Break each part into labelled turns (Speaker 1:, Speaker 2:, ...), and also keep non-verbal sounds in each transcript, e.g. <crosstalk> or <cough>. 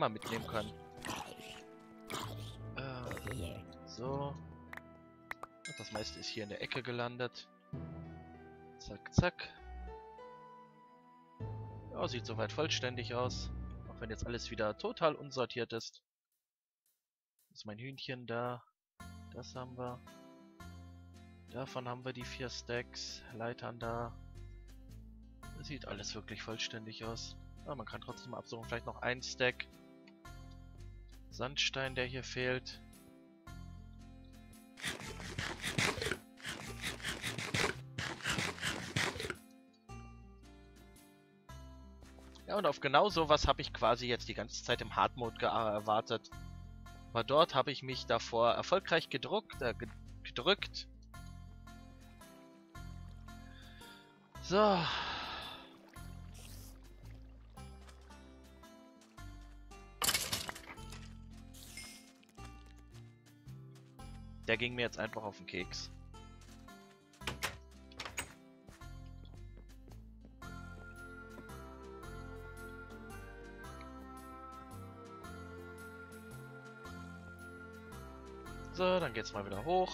Speaker 1: Eimer mitnehmen können. Äh, so. Das meiste ist hier in der Ecke gelandet. Zack, zack. Ja, sieht soweit vollständig aus. Auch wenn jetzt alles wieder total unsortiert ist. Ist mein Hühnchen da. Das haben wir. Davon haben wir die vier Stacks. Leitern da. Das sieht alles wirklich vollständig aus. Ja, man kann trotzdem absuchen. Vielleicht noch ein Stack. Sandstein, der hier fehlt. Ja, und auf genau sowas habe ich quasi jetzt die ganze Zeit im Hard Mode erwartet. Aber dort habe ich mich davor erfolgreich gedruckt, äh, gedrückt. So. Der ging mir jetzt einfach auf den Keks. So, dann geht's mal wieder hoch.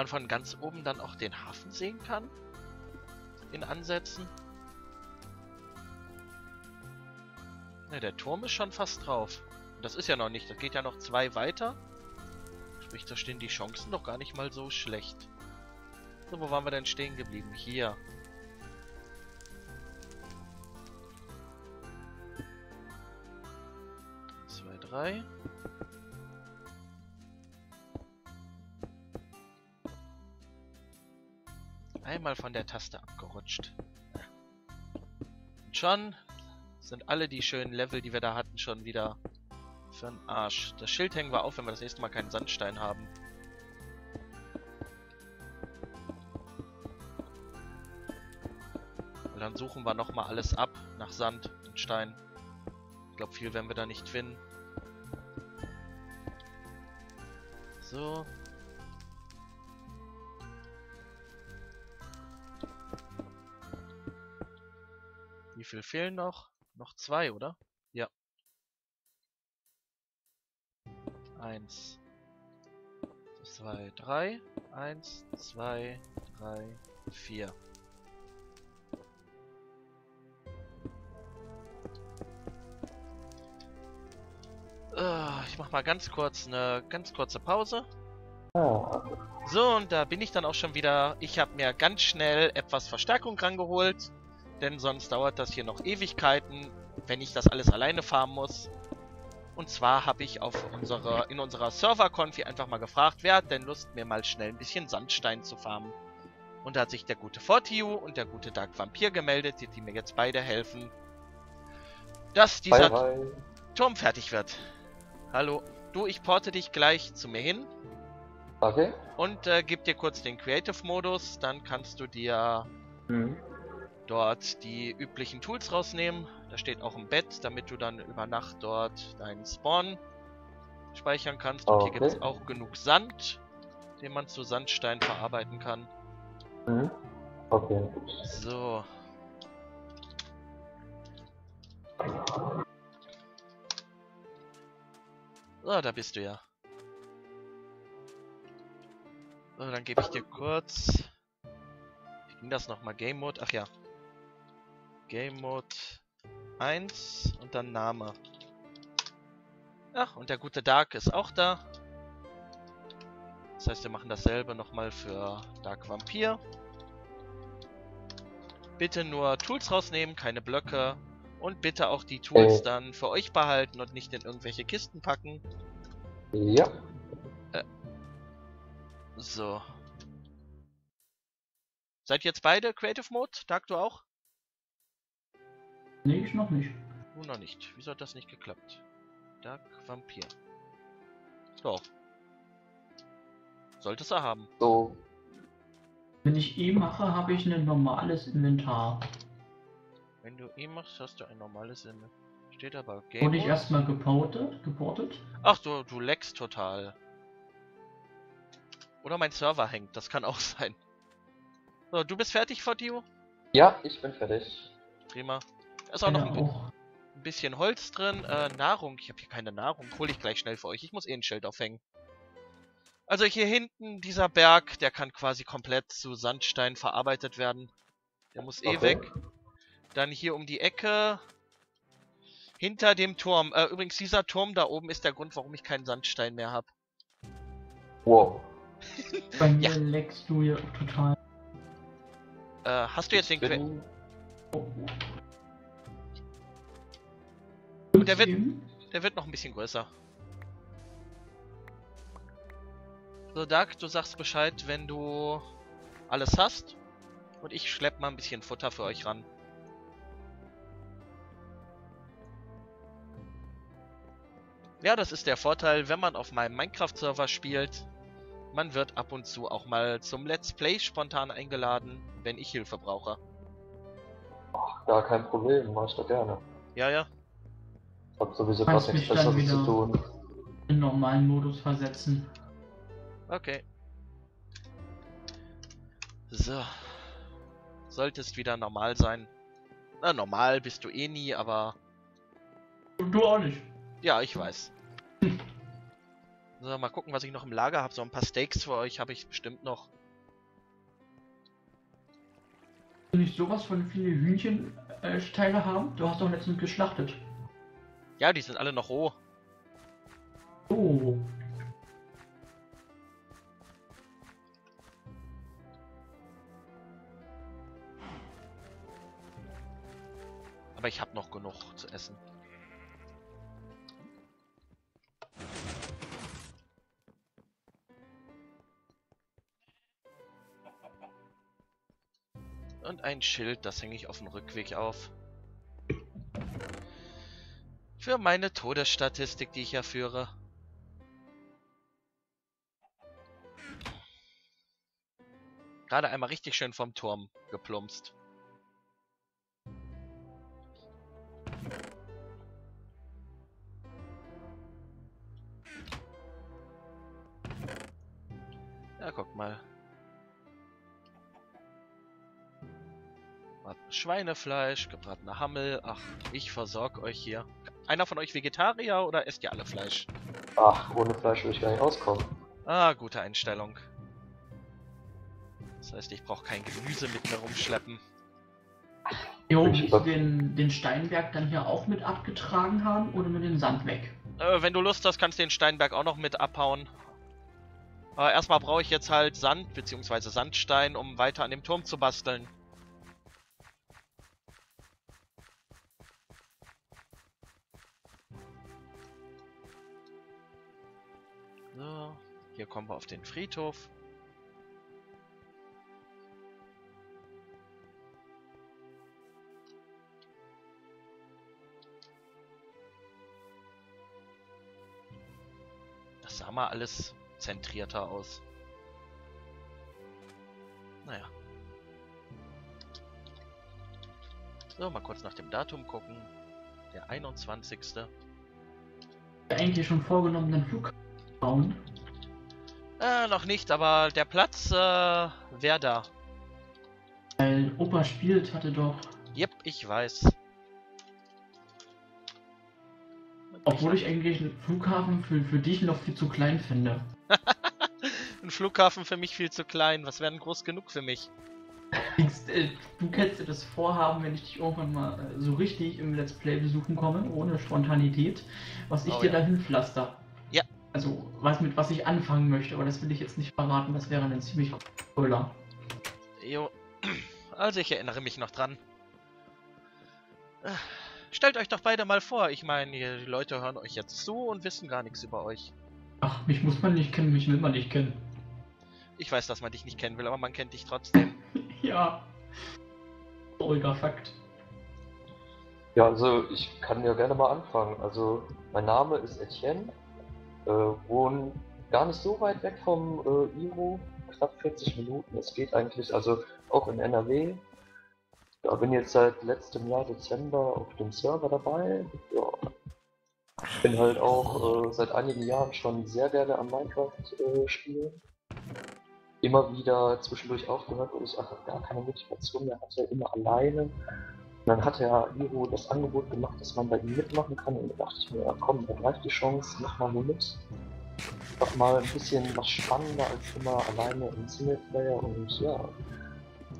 Speaker 1: Man von ganz oben dann auch den Hafen sehen kann? In Ansätzen? Ne, der Turm ist schon fast drauf. Das ist ja noch nicht. Das geht ja noch zwei weiter. Sprich, da stehen die Chancen doch gar nicht mal so schlecht. So, wo waren wir denn stehen geblieben? Hier. Zwei, drei. Einmal von der Taste abgerutscht. Und schon sind alle die schönen Level, die wir da hatten, schon wieder für ein Arsch. Das Schild hängen wir auf, wenn wir das nächste Mal keinen Sandstein haben. Und dann suchen wir nochmal alles ab nach Sand und Stein. Ich glaube, viel werden wir da nicht finden. So. Viel fehlen noch? Noch zwei, oder? Ja. Eins, zwei, drei. Eins, zwei, drei, vier. Äh, ich mach mal ganz kurz eine ganz kurze Pause. So, und da bin ich dann auch schon wieder. Ich habe mir ganz schnell etwas Verstärkung rangeholt. Denn sonst dauert das hier noch Ewigkeiten, wenn ich das alles alleine farmen muss. Und zwar habe ich auf unsere, in unserer Server-Konfi einfach mal gefragt, wer hat denn Lust, mir mal schnell ein bisschen Sandstein zu farmen. Und da hat sich der gute Fortiu und der gute Dark Vampir gemeldet, die, die mir jetzt beide helfen, dass dieser
Speaker 2: Bye, bye.
Speaker 1: Turm fertig wird. Hallo, du, ich porte dich gleich zu mir hin
Speaker 2: Okay.
Speaker 1: und äh, gib dir kurz den Creative-Modus, dann kannst du dir
Speaker 2: Mhm.
Speaker 1: Dort die üblichen Tools rausnehmen. Da steht auch ein Bett, damit du dann über Nacht dort deinen Spawn speichern kannst. Und hier
Speaker 2: Okay.
Speaker 1: gibt es auch genug Sand, den man zu Sandstein verarbeiten kann.
Speaker 2: Mhm. Okay.
Speaker 1: So. So, da bist du ja. So, dann gebe ich dir kurz. Wie ging das nochmal? Game Mode? Ach ja. Game Mode 1 und dann Name. Ach, und der gute Dark ist auch da. Das heißt, wir machen dasselbe nochmal für Dark Vampir. Bitte nur Tools rausnehmen, keine Blöcke. Und bitte auch die Tools
Speaker 2: Äh.
Speaker 1: dann für euch behalten und nicht in irgendwelche Kisten packen.
Speaker 2: Ja.
Speaker 1: So. Seid ihr jetzt beide Creative Mode? Dark, du auch?
Speaker 3: Nee, ich noch nicht.
Speaker 1: Du noch nicht. Wieso hat das nicht geklappt? Dark Vampir. Doch. Solltest du haben.
Speaker 2: So.
Speaker 3: Wenn ich E mache, habe ich ein normales Inventar.
Speaker 1: Wenn du E machst, hast du ein normales Inventar. Steht aber
Speaker 3: Wurde ich erstmal geportet? geportet?
Speaker 1: Ach, du, du leckst total. Oder mein Server hängt, das kann <laughs> auch sein. So, du bist fertig, Fordio?
Speaker 2: Ja, ich bin fertig.
Speaker 1: Prima. Da ist auch noch ein,
Speaker 3: auch.
Speaker 1: ein bisschen Holz drin. Äh, Nahrung. Ich habe hier keine Nahrung. Hol ich gleich schnell für euch. Ich muss eh ein Schild aufhängen. Also hier hinten, dieser Berg, der kann quasi komplett zu Sandstein verarbeitet werden. Der muss eh
Speaker 2: Okay.
Speaker 1: weg. Dann hier um die Ecke. Hinter dem Turm. Äh, übrigens, dieser Turm da oben ist der Grund, warum ich keinen Sandstein mehr habe.
Speaker 2: Wow. <laughs>
Speaker 3: Bei mir
Speaker 1: ja.
Speaker 3: leckst du ja total.
Speaker 1: Äh, hast du jetzt den
Speaker 2: Ich
Speaker 1: Que
Speaker 2: bin,
Speaker 1: Und der wird-. Der wird noch ein bisschen größer. So, Dark, du sagst Bescheid, wenn du alles hast. Und ich schlepp mal ein bisschen Futter für euch ran. Ja, das ist der Vorteil, wenn man auf meinem Minecraft-Server spielt. Man wird ab und zu auch mal zum Let's Play spontan eingeladen, wenn ich Hilfe brauche.
Speaker 2: gar kein Problem, mach ich doch gerne.
Speaker 1: Ja, ja.
Speaker 2: Hab sowieso
Speaker 3: Kannst
Speaker 2: gerade nichts Besseres zu tun.
Speaker 3: In normalen Modus versetzen.
Speaker 1: Okay. So. Solltest wieder normal sein. Na, normal bist du eh nie, aber
Speaker 3: Und du auch nicht.
Speaker 1: ja, ich weiß. <laughs> So, mal gucken, was ich noch im Lager habe. So ein paar Steaks für euch habe ich bestimmt noch.
Speaker 3: Nicht sowas von viele Hühnchensteine haben? Du hast doch letztens geschlachtet.
Speaker 1: Ja, die sind alle noch roh.
Speaker 3: Oh.
Speaker 1: Aber ich habe noch genug zu essen. Und ein Schild, das hänge ich auf dem Rückweg auf. Für meine Todesstatistik, die ich ja führe. Gerade einmal richtig schön vom Turm geplumpst. Ja, guck mal. Schweinefleisch, gebratene Hammel. Ach, ich versorge euch hier. Einer von euch Vegetarier oder esst ihr alle Fleisch?
Speaker 2: Ach, ohne Fleisch will ich gar nicht auskommen.
Speaker 1: Ah, gute Einstellung. Das heißt, ich brauche kein Gemüse mit mir rumschleppen.
Speaker 3: Jo,
Speaker 2: Ich
Speaker 3: den, den Steinberg dann hier auch mit abgetragen haben oder nur den Sand weg?
Speaker 1: Äh, wenn du Lust hast, kannst du den Steinberg auch noch mit abhauen. Aber erstmal brauche ich jetzt halt Sand bzw. Sandstein, um weiter an dem Turm zu basteln. Hier kommen wir auf den Friedhof. Das sah mal alles zentrierter aus. Naja. So, mal kurz nach dem Datum gucken. Der 21.
Speaker 3: Eigentlich schon vorgenommen, den Flug bauen.
Speaker 1: Äh, noch nicht, aber der Platz, äh, wäre da.
Speaker 3: Weil Opa spielt, hatte doch,
Speaker 1: Jep, ich weiß.
Speaker 3: obwohl ich eigentlich einen Flughafen für, für dich noch viel zu klein finde. <laughs>
Speaker 1: Ein Flughafen für mich viel zu klein. Was wäre denn groß genug für mich?
Speaker 3: Äh, Du kennst ja das Vorhaben, wenn ich dich irgendwann mal äh, so richtig im Let's Play besuchen komme, ohne Spontanität, was ich
Speaker 1: Oh,
Speaker 3: dir
Speaker 1: ja.
Speaker 3: dahin pflaster. Also, was mit was ich anfangen möchte, aber das will ich jetzt nicht verraten, das wäre ein ziemlich Spoiler.
Speaker 1: Jo. Also ich erinnere mich noch dran. Stellt euch doch beide mal vor. Ich meine, ihr- die Leute hören euch jetzt zu und wissen gar nichts über euch.
Speaker 3: Ach, mich muss man nicht kennen, mich will man nicht kennen.
Speaker 1: Ich weiß, dass man dich nicht kennen will, aber man kennt dich trotzdem. <laughs>
Speaker 3: Ja. Trauriger Fakt.
Speaker 2: Ja, also ich kann ja gerne mal anfangen. Also mein Name ist Etienne, äh, wohne gar nicht so weit weg vom äh, Iro, knapp 40 Minuten. Es geht eigentlich, also auch in NRW. Ja, bin jetzt seit letztem Jahr Dezember auf dem Server dabei. Ja. Bin halt auch äh, seit einigen Jahren schon sehr gerne am Minecraft äh, spielen. Immer wieder zwischendurch aufgehört, weil ich einfach gar keine Motivation mehr hatte, immer alleine. Dann hat ja Iro das Angebot gemacht, dass man bei ihm mitmachen kann. Und da dachte ich mir, ja, komm, ergreif die Chance, mach mal nur mit. Mach mal ein bisschen was spannender als immer alleine im Singleplayer und ja,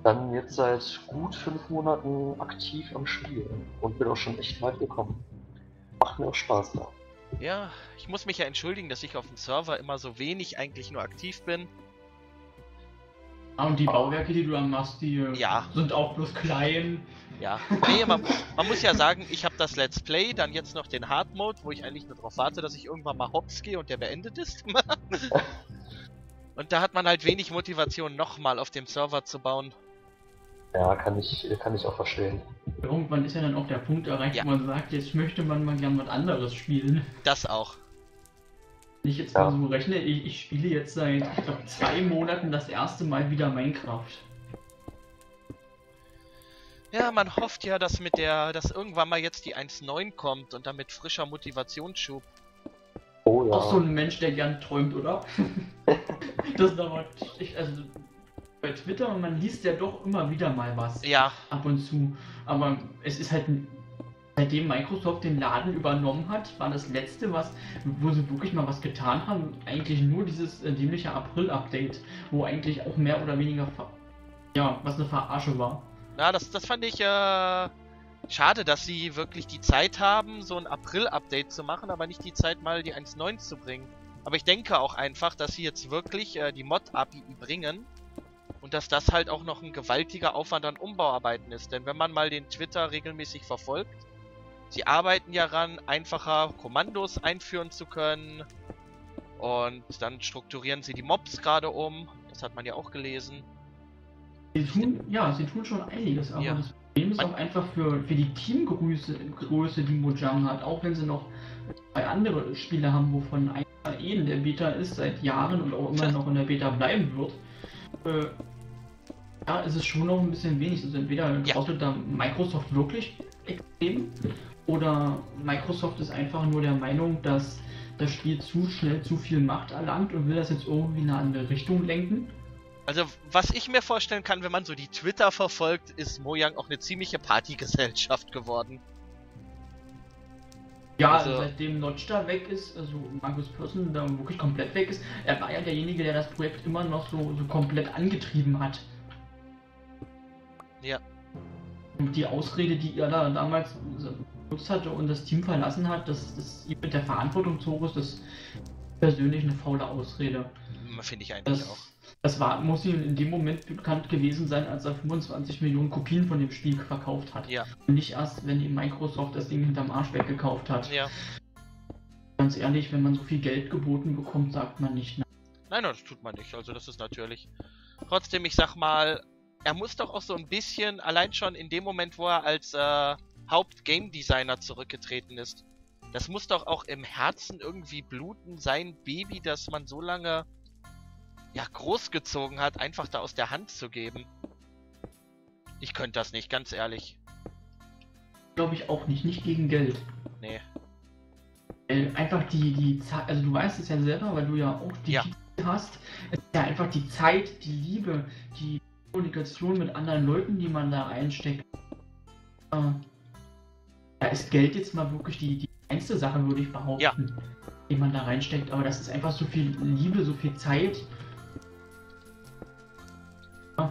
Speaker 2: dann jetzt seit gut fünf Monaten aktiv am Spielen und bin auch schon echt weit gekommen. Macht mir auch Spaß da.
Speaker 1: Ja, ich muss mich ja entschuldigen, dass ich auf dem Server immer so wenig eigentlich nur aktiv bin.
Speaker 3: Ah, und die Bauwerke, die du dann machst, die äh,
Speaker 1: Ja.
Speaker 3: sind auch bloß klein.
Speaker 1: Ja, nee, man, man muss ja sagen, ich habe das Let's Play, dann jetzt noch den Hard Mode, wo ich eigentlich nur darauf warte, dass ich irgendwann mal hops gehe und der beendet ist. <laughs> und da hat man halt wenig Motivation, nochmal auf dem Server zu bauen.
Speaker 2: Ja, kann ich, kann ich auch verstehen.
Speaker 3: Irgendwann ist ja dann auch der Punkt erreicht,
Speaker 1: Ja.
Speaker 3: wo man sagt, jetzt möchte man mal gern was anderes spielen.
Speaker 1: Das auch.
Speaker 3: Wenn ich jetzt
Speaker 2: Ja.
Speaker 3: mal so rechne, ich, ich spiele jetzt seit, ich glaube, zwei Monaten das erste Mal wieder Minecraft.
Speaker 1: Ja, man hofft ja, dass mit der, dass irgendwann mal jetzt die 1.9 kommt und dann mit frischer Motivationsschub.
Speaker 2: Oh ja.
Speaker 3: Auch so ein Mensch, der gern träumt, oder? <laughs> das ist aber, ich, also bei Twitter, man liest ja doch immer wieder mal was.
Speaker 1: Ja,
Speaker 3: ab und zu. Aber es ist halt, seitdem Microsoft den Laden übernommen hat, war das letzte, was, wo sie wirklich mal was getan haben, eigentlich nur dieses äh, dämliche April-Update, wo eigentlich auch mehr oder weniger, ja, was eine Verarsche war.
Speaker 1: na, das, das fand ich äh, schade, dass sie wirklich die Zeit haben, so ein April-Update zu machen, aber nicht die Zeit, mal die 1.9 zu bringen. Aber ich denke auch einfach, dass sie jetzt wirklich äh, die Mod-API bringen und dass das halt auch noch ein gewaltiger Aufwand an Umbauarbeiten ist. Denn wenn man mal den Twitter regelmäßig verfolgt, sie arbeiten ja ran, einfacher Kommandos einführen zu können. Und dann strukturieren sie die Mobs gerade um. Das hat man ja auch gelesen.
Speaker 3: Sie tun, ja, sie tun schon einiges, aber
Speaker 1: Ja.
Speaker 3: das Problem ist auch einfach für, für die Teamgröße, Größe, die Mojang hat, auch wenn sie noch zwei andere Spiele haben, wovon einer eh in der Beta ist seit Jahren und auch immer noch in der Beta bleiben wird, äh, ja, es ist schon noch ein bisschen wenig. Also entweder
Speaker 1: Ja.
Speaker 3: da Microsoft wirklich extrem oder Microsoft ist einfach nur der Meinung, dass das Spiel zu schnell zu viel Macht erlangt und will das jetzt irgendwie in eine andere Richtung lenken.
Speaker 1: Also, was ich mir vorstellen kann, wenn man so die Twitter verfolgt, ist Mojang auch eine ziemliche Partygesellschaft geworden.
Speaker 3: Ja,
Speaker 1: Also-
Speaker 3: seitdem Notch da weg ist, also Markus Persson da wirklich komplett weg ist, er war ja derjenige, der das Projekt immer noch so, so komplett angetrieben hat.
Speaker 1: Ja.
Speaker 3: Und die Ausrede, die er da damals benutzt hatte und das Team verlassen hat, dass das mit der Verantwortung zu hoch ist, das ist persönlich eine faule Ausrede.
Speaker 1: Finde ich eigentlich
Speaker 3: Das,
Speaker 1: auch.
Speaker 3: das war, muss ihm in dem Moment bekannt gewesen sein, als er 25 Millionen Kopien von dem Spiel verkauft hat.
Speaker 1: Ja.
Speaker 3: Und nicht erst, wenn ihm Microsoft das Ding hinterm Arsch weggekauft hat.
Speaker 1: Ja.
Speaker 3: Ganz ehrlich, wenn man so viel Geld geboten bekommt, sagt man nicht nein.
Speaker 1: Nein, nein, das tut man nicht. Also, das ist natürlich. Trotzdem, ich sag mal, er muss doch auch so ein bisschen, allein schon in dem Moment, wo er als äh, Haupt-Game Designer zurückgetreten ist, das muss doch auch im Herzen irgendwie bluten, sein Baby, das man so lange ja großgezogen hat, einfach da aus der Hand zu geben. Ich könnte das nicht, ganz ehrlich.
Speaker 3: Glaube ich auch nicht, nicht gegen Geld.
Speaker 1: Nee.
Speaker 3: Äh, einfach die, die Zeit, also du weißt es ja selber, weil du ja auch die
Speaker 1: Ja.
Speaker 3: Hast. Es ist ja einfach die Zeit, die Liebe, die Kommunikation mit anderen Leuten, die man da reinsteckt. Äh, da ist Geld jetzt mal wirklich die, die einzige Sache, würde ich behaupten, die man da reinsteckt. Aber das ist einfach so viel Liebe, so viel Zeit. Ja.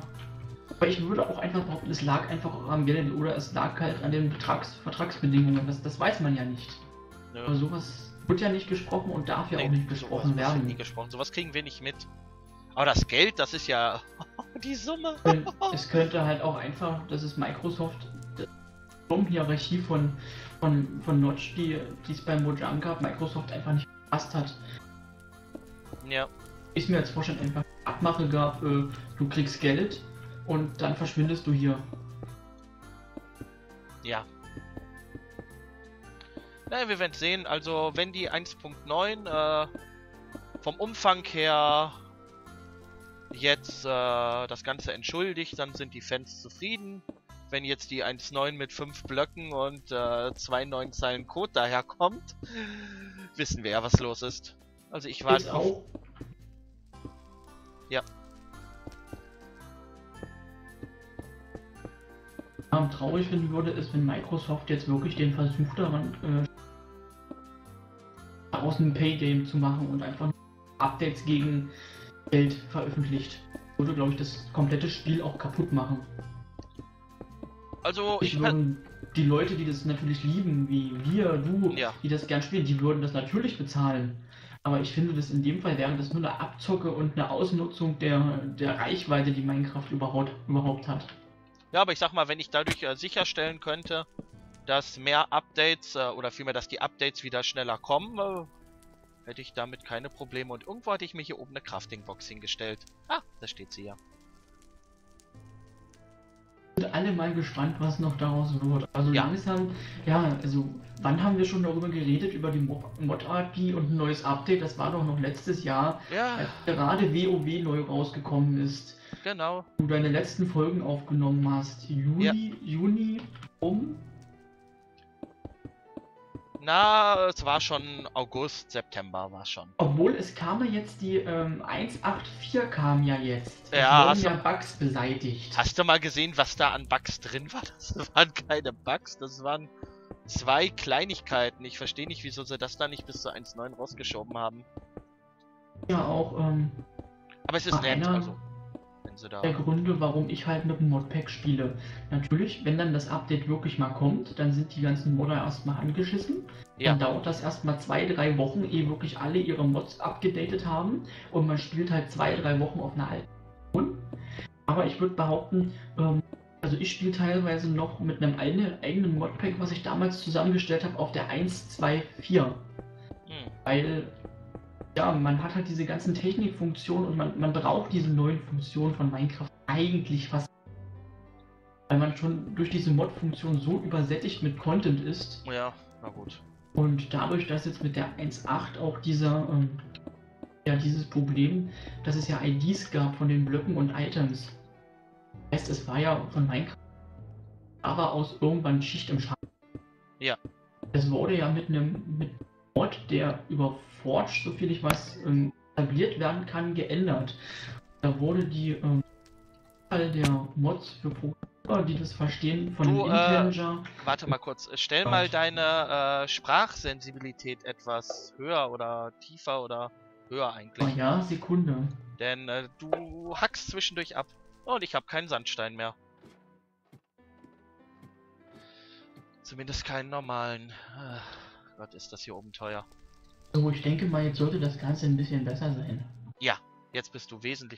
Speaker 3: Aber ich würde auch einfach behaupten, es lag einfach am Geld oder es lag halt an den Betrags Vertragsbedingungen. Das, das weiß man ja nicht.
Speaker 1: Nö.
Speaker 3: Aber sowas wird ja nicht gesprochen und darf ja
Speaker 1: Nee,
Speaker 3: auch nicht
Speaker 1: sowas
Speaker 3: gesprochen
Speaker 1: wird
Speaker 3: werden.
Speaker 1: nie gesprochen. Sowas kriegen wir nicht mit. Aber das Geld, das ist ja <laughs> die Summe.
Speaker 3: Es könnte halt auch einfach, das ist Microsoft, die Hierarchie von, von, von Notch, die es bei Mojang gab, Microsoft einfach nicht gepasst hat.
Speaker 1: Ja,
Speaker 3: Ich mir als Vorstand einfach Abmache gab, äh, du kriegst Geld und dann verschwindest du hier.
Speaker 1: ja. Naja, wir werden sehen. Also, wenn die 1.9 äh, vom Umfang her jetzt äh, das Ganze entschuldigt, dann sind die Fans zufrieden. Wenn jetzt die 1.9 mit 5 Blöcken und äh, zwei neuen Zeilen Code daherkommt, wissen wir ja, was los ist. Also ich warte auf...
Speaker 3: auch.
Speaker 1: Ja.
Speaker 3: Ähm, traurig finden würde, ist, wenn Microsoft jetzt wirklich den Versuch daran äh, aus einem Paygame zu machen und einfach Updates gegen Geld veröffentlicht. Würde, glaube ich, das komplette Spiel auch kaputt machen.
Speaker 1: Also ich
Speaker 3: Ich würden, die Leute, die das natürlich lieben, wie wir, du,
Speaker 1: Ja.
Speaker 3: die das gern spielen, die würden das natürlich bezahlen. Aber ich finde, das in dem Fall wäre das nur eine Abzocke und eine Ausnutzung der, der Reichweite, die Minecraft überhaupt, überhaupt hat.
Speaker 1: Ja, aber ich sag mal, wenn ich dadurch äh, sicherstellen könnte, dass mehr Updates äh, oder vielmehr, dass die Updates wieder schneller kommen, äh, hätte ich damit keine Probleme. Und irgendwo hatte ich mir hier oben eine Crafting-Box hingestellt. Ah, da steht sie ja.
Speaker 3: Alle mal gespannt, was noch daraus wird. Also
Speaker 1: Ja.
Speaker 3: langsam, ja, also wann haben wir schon darüber geredet, über die Mo- Mod-API und ein neues Update? Das war doch noch letztes Jahr,
Speaker 1: Ja,
Speaker 3: als gerade WoW neu rausgekommen ist.
Speaker 1: genau.
Speaker 3: Du deine letzten Folgen aufgenommen hast. Juli, Juni um.
Speaker 1: Na, es war schon August, September war schon.
Speaker 3: Obwohl es kam ja jetzt die ähm, 1.8.4 kam ja jetzt. Es
Speaker 1: Ja,
Speaker 3: wurden
Speaker 1: hast
Speaker 3: ja Bugs beseitigt.
Speaker 1: Hast du mal gesehen, was da an Bugs drin war? <laughs> Das waren keine Bugs, das waren zwei Kleinigkeiten. Ich verstehe nicht, wieso sie das da nicht bis zu 1.9 rausgeschoben haben.
Speaker 3: Ja auch ähm,
Speaker 1: Aber es ist nett,
Speaker 3: einer-
Speaker 1: also.
Speaker 3: Der Gründe, warum ich halt mit dem Modpack spiele. Natürlich, wenn dann das Update wirklich mal kommt, dann sind die ganzen Modder erstmal angeschissen.
Speaker 1: Ja.
Speaker 3: Dann dauert das erstmal zwei, drei Wochen, ehe wirklich alle ihre Mods abgedatet haben. Und man spielt halt zwei, drei Wochen auf einer alten Version. Aber ich würde behaupten, ähm, also ich spiele teilweise noch mit einem eine- eigenen Modpack, was ich damals zusammengestellt habe, auf der 1.2.4.
Speaker 1: Hm.
Speaker 3: Weil, ja, man hat halt diese ganzen Technikfunktionen und man, man braucht diese neuen Funktionen von Minecraft eigentlich fast. Weil man schon durch diese Mod-Funktion so übersättigt mit Content ist.
Speaker 1: Ja, na gut.
Speaker 3: Und dadurch, dass jetzt mit der 1.8 auch dieser, ähm, ja, dieses Problem, dass es ja IDs gab von den Blöcken und Items. Heißt, es war ja von Minecraft, aber aus irgendwann Schicht im Schatten.
Speaker 1: Ja.
Speaker 3: Es wurde ja mit einem mit Mod, der über Forge, so viel ich weiß, ähm, etabliert werden kann, geändert. Da wurde die ähm, der Mods für Programmer, die das verstehen, von
Speaker 1: Du,
Speaker 3: dem
Speaker 1: äh,
Speaker 3: Integer
Speaker 1: Warte mal kurz. Stell
Speaker 3: Was?
Speaker 1: mal deine äh, Sprachsensibilität etwas höher oder tiefer oder höher
Speaker 3: Oh
Speaker 1: eigentlich.
Speaker 3: ja, Sekunde.
Speaker 1: Denn äh, du hackst zwischendurch ab. Und ich habe keinen Sandstein mehr. Zumindest keinen normalen. Gott, ist das hier oben teuer.
Speaker 3: So, ich denke mal, jetzt sollte das Ganze ein bisschen besser sein.
Speaker 1: Jetzt bist du wesentlich